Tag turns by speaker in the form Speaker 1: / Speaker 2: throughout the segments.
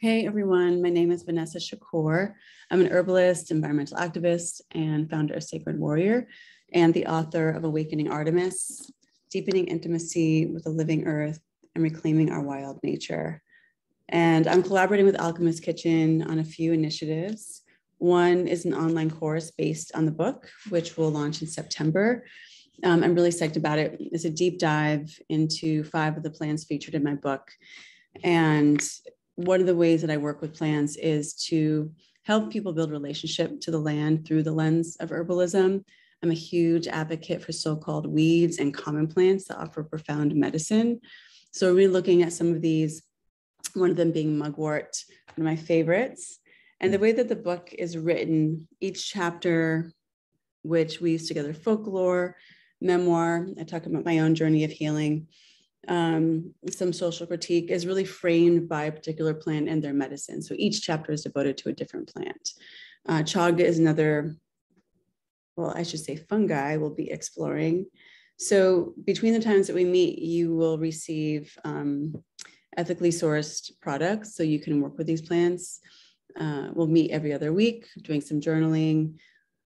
Speaker 1: Hey everyone, my name is Vanessa Chakour. I'm an herbalist, environmental activist, and founder of Sacred Warrior, and the author of Awakening Artemis Deepening Intimacy with the Living Earth and Reclaiming Our Wild Nature. And I'm collaborating with Alchemist Kitchen on a few initiatives. One is an online course based on the book, which will launch in September. Um, I'm really psyched about it. It's a deep dive into five of the plants featured in my book. And one of the ways that I work with plants is to help people build relationship to the land through the lens of herbalism. I'm a huge advocate for so-called weeds and common plants that offer profound medicine. So we're looking at some of these, one of them being mugwort, one of my favorites. And the way that the book is written, each chapter, which weaves together folklore, memoir, I talk about my own journey of healing, um, some social critique is really framed by a particular plant and their medicine. So each chapter is devoted to a different plant. Uh, chaga is another, well, I should say fungi we'll be exploring. So between the times that we meet, you will receive um, ethically sourced products so you can work with these plants. Uh, we'll meet every other week doing some journaling,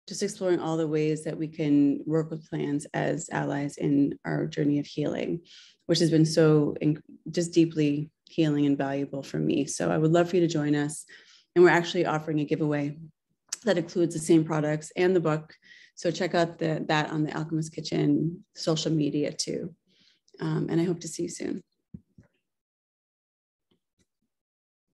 Speaker 1: just exploring all the ways that we can work with plants as allies in our journey of healing which has been so just deeply healing and valuable for me. So I would love for you to join us. And we're actually offering a giveaway that includes the same products and the book. So check out the, that on the Alchemist Kitchen social media too. Um, and I hope to see you soon.